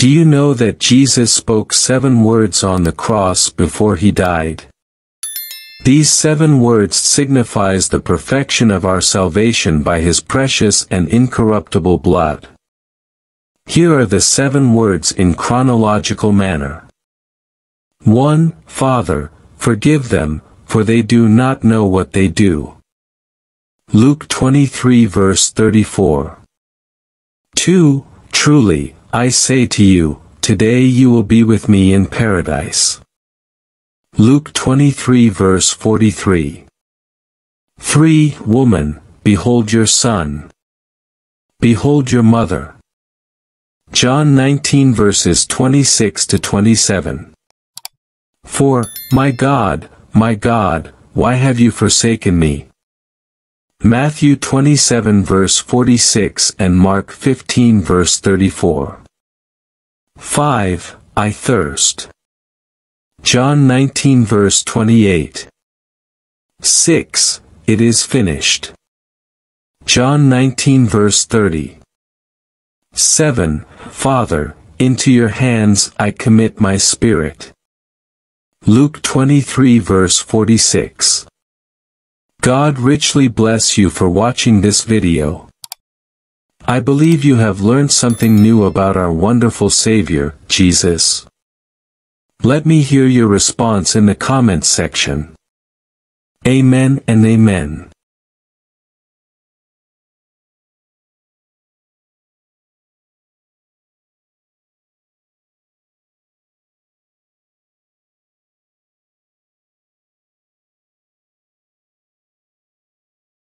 Do you know that Jesus spoke seven words on the cross before he died? These seven words signifies the perfection of our salvation by his precious and incorruptible blood. Here are the seven words in chronological manner. 1. Father, forgive them, for they do not know what they do. Luke 23 verse 34. 2. Truly, I say to you, today you will be with me in paradise. Luke 23 verse 43. 3. Woman, behold your son. Behold your mother. John 19 verses 26 to 27. 4. My God, my God, why have you forsaken me? Matthew 27 verse 46 and Mark 15 verse 34. 5. I thirst. John 19 verse 28. 6. It is finished. John 19 verse 30. 7. Father, into your hands I commit my spirit. Luke 23 verse 46. God richly bless you for watching this video. I believe you have learned something new about our wonderful Savior, Jesus. Let me hear your response in the comments section. Amen and Amen.